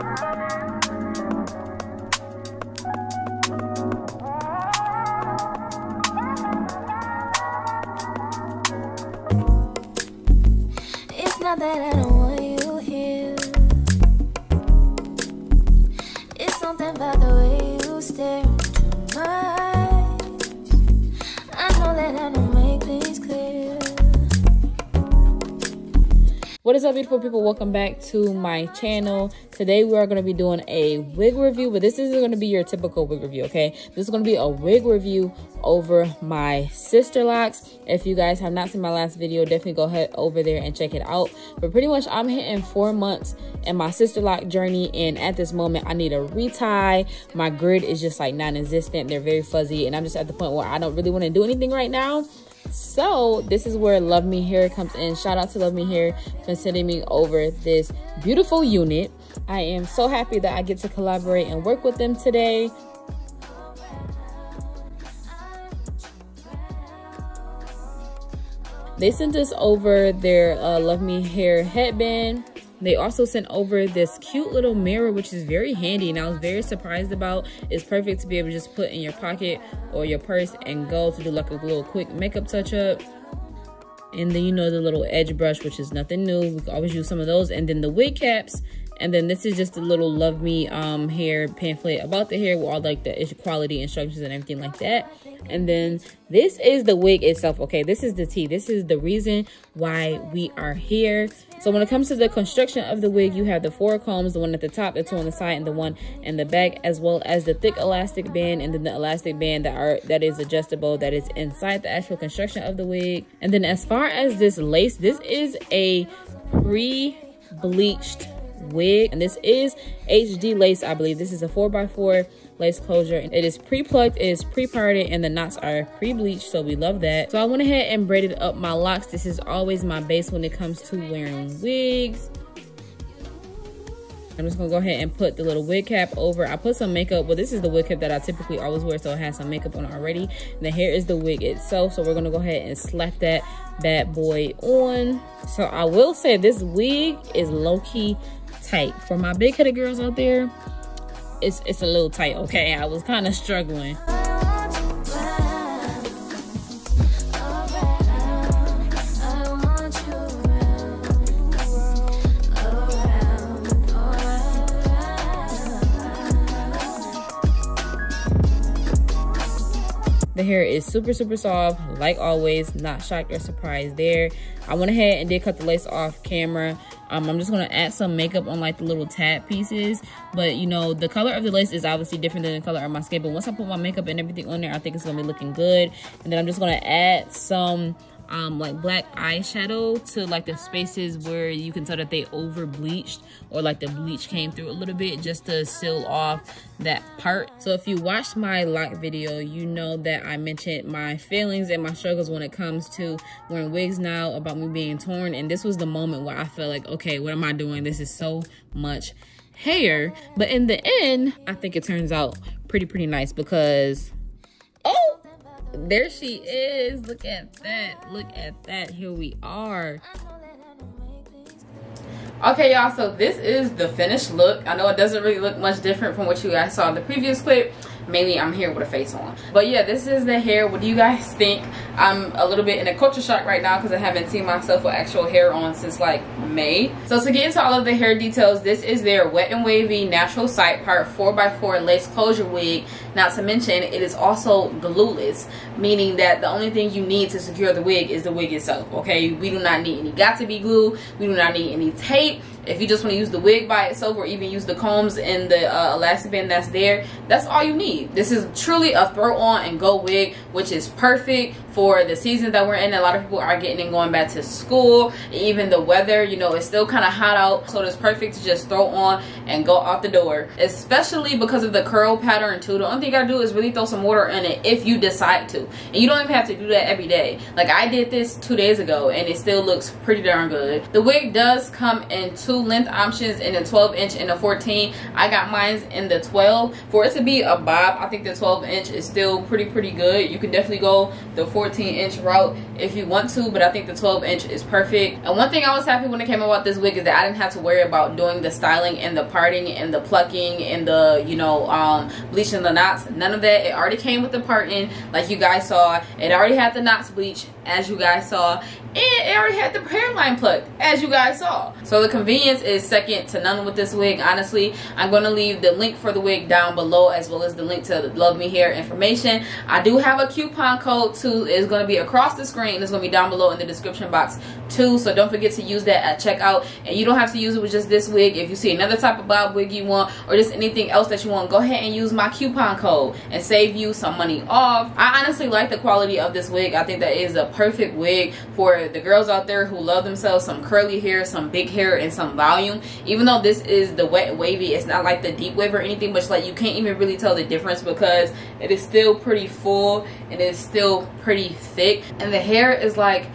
It's is up, beautiful people? Welcome back to my channel. Today we are going to be doing a wig review, but this isn't going to be your typical wig review, okay? This is going to be a wig review over my Sisterlocks If you guys have not seen my last video, definitely go ahead over there and check it out. But pretty much I'm hitting four months in my Sisterlock journey, and at this moment I need a retie. My grid is just like non-existent. They're very fuzzy, and I'm just at the point where I don't really want to do anything right now. So this is where Luvme Hair comes in. Shout out to Luvme Hair for sending me over this beautiful unit. I am so happy that I get to collaborate and work with them today. They sent us over their uh, Luvme Hair headband. They also sent over this cute little mirror, which is very handy and I was very surprised about. It's perfect to be able to just put in your pocket or your purse and go to do like a little quick makeup touch up. And then you know the little edge brush, which is nothing new. We can always use some of those. And then the wig caps. And then this is just a little Luvme um, hair pamphlet about the hair with all like the quality instructions and everything like that. And then this is the wig itself. Okay, this is the tea. This is the reason why we are here. So when it comes to the construction of the wig, you have the four combs, the one at the top, the two on the side, and the one in the back, as well as the thick elastic band and then the elastic band that are that is adjustable, that is inside the actual construction of the wig. And then as far as this lace, this is a pre-bleached wig and this is hd lace i believe this is a 4x4 lace closure it is pre-plucked it is pre-parted and the knots are pre-bleached so we love that so i went ahead and braided up my locks this is always my base when it comes to wearing wigs I'm just gonna go ahead and put the little wig cap over. I put some makeup. Well, this is the wig cap that I typically always wear, so it has some makeup on already. And the hair is the wig itself, so we're gonna go ahead and slap that bad boy on. So I will say this wig is low-key tight. For my big headed girls out there, it's it's a little tight, okay? I was kind of struggling. The hair is super, super soft, like always, not shocked or surprised there. I went ahead and did cut the lace off camera. Um, I'm just going to add some makeup on like the little tab pieces. But, you know, the color of the lace is obviously different than the color of my skin. But once I put my makeup and everything on there, I think it's going to be looking good. And then I'm just going to add some um, like black eyeshadow to like the spaces where you can tell that they over bleached or like the bleach came through a little bit just to seal off that part. So if you watched my lock video, you know that I mentioned my feelings and my struggles when it comes to wearing wigs now about me being torn. And this was the moment where I felt like, okay, what am I doing? This is so much hair. But in the end, I think it turns out pretty, pretty nice because, there she is. Look at that. Look at that. Here we are. Okay, y'all, so this is the finished look. I know it doesn't really look much different from what you guys saw in the previous clip. Mainly, I'm here with a face on. But yeah, this is the hair. What do you guys think? I'm a little bit in a culture shock right now because I haven't seen myself with actual hair on since like May. So to get into all of the hair details, this is their Wet and Wavy Natural Side Part 4x4 Lace Closure Wig. Not to mention, it is also glueless, meaning that the only thing you need to secure the wig is the wig itself, okay? We do not need any Got2b glue. We do not need any tape if you just want to use the wig by itself or even use the combs and the uh, elastic band that's there that's all you need. This is truly a throw on and go wig which is perfect for the season that we're in. A lot of people are getting and going back to school. Even the weather you know it's still kind of hot out. So it's perfect to just throw on and go out the door. Especially because of the curl pattern too. The only thing gotta do is really throw some water in it if you decide to. And you don't even have to do that every day. Like i did this two days ago and it still looks pretty darn good. The wig does come in two length options in a 12 inch and a 14 i got mine in the 12 for it to be a bob i think the 12 inch is still pretty pretty good. You can definitely go the 14 14 inch route if you want to but i think the 12 inch is perfect. And one thing i was happy when it came about this wig is that i didn't have to worry about doing the styling and the parting and the plucking and the you know um bleaching the knots. None of that. It already came with the parting. Like you guys saw it already had the knots bleach as you guys saw and it already had the hairline plucked as you guys saw. So the convenience is second to none with this wig honestly. I'm going to leave the link for the wig down below as well as the link to Luvme hair information. I do have a coupon code too. It's going to be across the screen. It's going to be down below in the description box too. So don't forget to use that at checkout. And you don't have to use it with just this wig. If you see another type of bob wig you want or just anything else that you want go ahead and use my coupon code and save you some money off. I honestly like the quality of this wig. I think that is a perfect wig for the girls out there who love themselves some curly hair some big hair and some volume. Even though this is the wet wavy it's not like the deep wave or anything but like you can't even really tell the difference because it is still pretty full and it's still pretty thick. And the hair is like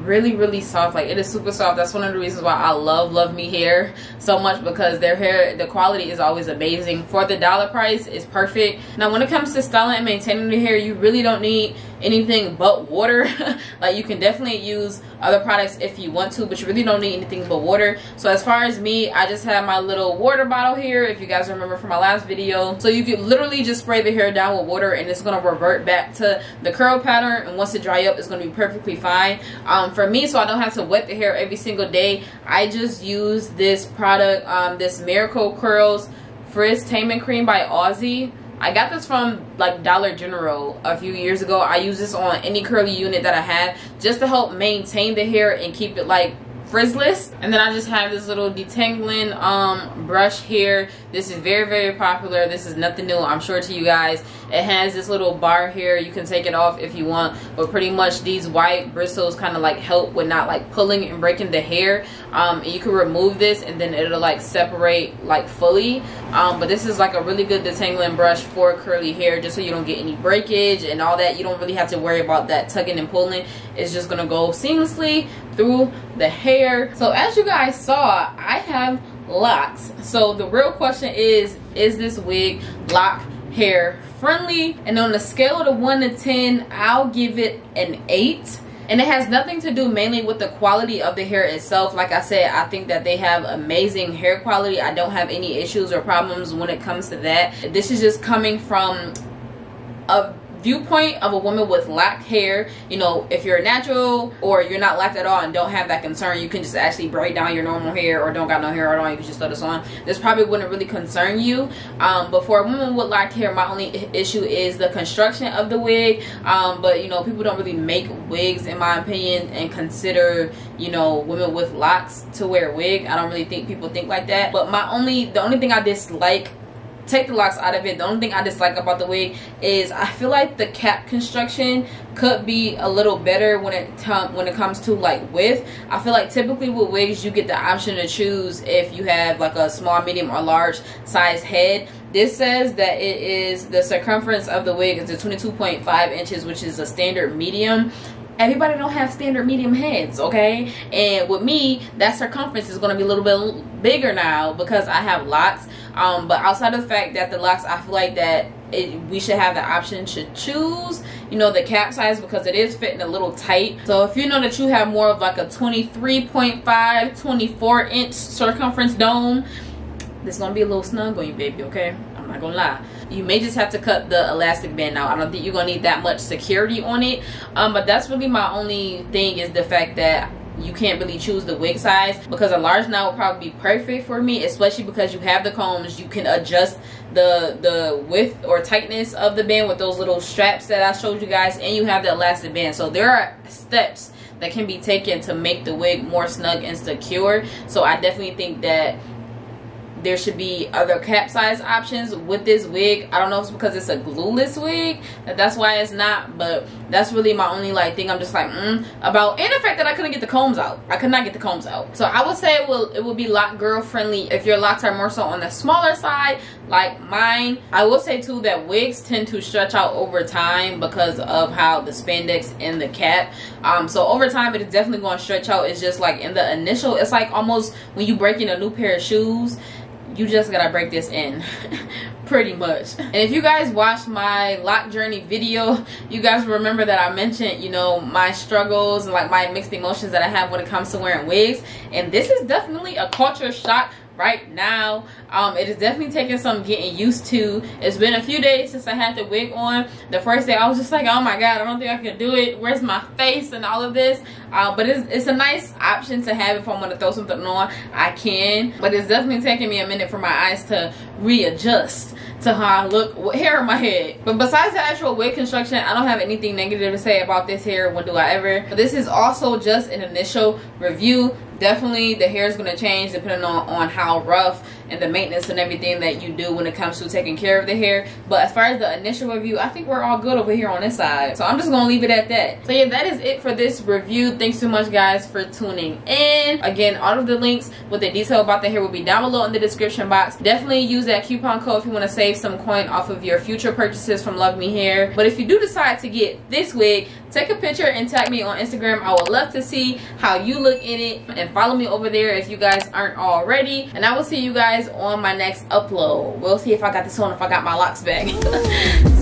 really really soft. Like it is super soft. That's one of the reasons why i love Luvme hair so much because their hair the quality is always amazing. For the dollar price is perfect. Now when it comes to styling and maintaining the hair you really don't need anything but water. Like you can definitely use other products if you want to but you really don't need anything but water. So as far as me i just have my little water bottle here if you guys remember from my last video. So you can literally just spray the hair down with water and it's going to revert back to the curl pattern and once it dry up it's going to be perfectly fine. Um, for me so i don't have to wet the hair every single day. I just use this product um, this miracle curls frizz taming cream by aussie I got this from like Dollar General a few years ago. I use this on any curly unit that I have just to help maintain the hair and keep it like frizzless. And then i just have this little detangling um brush here. This is very very popular. This is nothing new i'm sure to you guys. It has this little bar here. You can take it off if you want. But pretty much these white bristles kind of like help with not like pulling and breaking the hair. Um you can remove this and then it'll like separate like fully. Um but this is like a really good detangling brush for curly hair just so you don't get any breakage and all that. You don't really have to worry about that tugging and pulling. It's just gonna go seamlessly through the hair. So as you guys saw i have locks. So the real question is is this wig lock hair friendly? And on a scale of the 1 to 10 i'll give it an 8 and it has nothing to do mainly with the quality of the hair itself. Like i said i think that they have amazing hair quality. I don't have any issues or problems when it comes to that. This is just coming from a viewpoint of a woman with lack hair you know if you're a natural or you're not lacked at all and don't have that concern you can just actually braid down your normal hair or don't got no hair at all you can just throw this on. This probably wouldn't really concern you. Um, but for a woman with lack hair my only issue is the construction of the wig. Um, but you know people don't really make wigs in my opinion and consider you know women with locks to wear a wig. I don't really think people think like that. But my only the only thing i dislike take the locks out of it. The only thing i dislike about the wig is i feel like the cap construction could be a little better when it when it comes to like width. I feel like typically with wigs you get the option to choose if you have like a small medium or large size head. This says that it is the circumference of the wig is a 22.5 inches which is a standard medium everybody don't have standard medium heads okay? And with me that circumference is going to be a little bit bigger now because i have locks. Um, but outside of the fact that the locks i feel like that it, we should have the option to choose you know the cap size because it is fitting a little tight. So if you know that you have more of like a 23.5 24 inch circumference dome this gonna be a little snug on you baby okay? I'm not gonna lie you may just have to cut the elastic band out. I don't think you're gonna need that much security on it. Um, but that's really my only thing is the fact that you can't really choose the wig size because a large knot would probably be perfect for me especially because you have the combs. You can adjust the the width or tightness of the band with those little straps that i showed you guys and you have the elastic band. So there are steps that can be taken to make the wig more snug and secure. So i definitely think that there should be other cap size options with this wig. I don't know if it's because it's a glueless wig that that's why it's not but that's really my only like thing i'm just like mm, about and the fact that i couldn't get the combs out. I could not get the combs out. So i would say it will it will be lock girl friendly if your locks are more so on the smaller side like mine. I will say too that wigs tend to stretch out over time because of how the spandex and the cap um so over time it is definitely going to stretch out. It's just like in the initial it's like almost when you break in a new pair of shoes you just gotta break this in pretty much. And if you guys watched my lock journey video you guys remember that i mentioned you know my struggles and like my mixed emotions that i have when it comes to wearing wigs. And this is definitely a culture shock right now. Um it is definitely taking some getting used to. It's been a few days since i had the wig on. The first day i was just like oh my god i don't think i can do it. Where's my face and all of this? Uh, but it's, it's a nice option to have if i want to throw something on. I can but it's definitely taking me a minute for my eyes to readjust to how I look with hair in my head. But besides the actual wig construction, I don't have anything negative to say about this hair. When do I ever? But this is also just an initial review definitely the hair is going to change depending on, on how rough and the maintenance and everything that you do when it comes to taking care of the hair. But as far as the initial review, I think we're all good over here on this side. So I'm just going to leave it at that. So yeah, that is it for this review. Thanks so much guys for tuning in. Again, all of the links with the detail about the hair will be down below in the description box. Definitely use that coupon code if you want to save some coin off of your future purchases from Luvme Hair. But if you do decide to get this wig, take a picture and tag me on Instagram. I would love to see how you look in it and follow me over there if you guys aren't already. And I will see you guys on my next upload. We'll see if I got this on, if I got my locks back.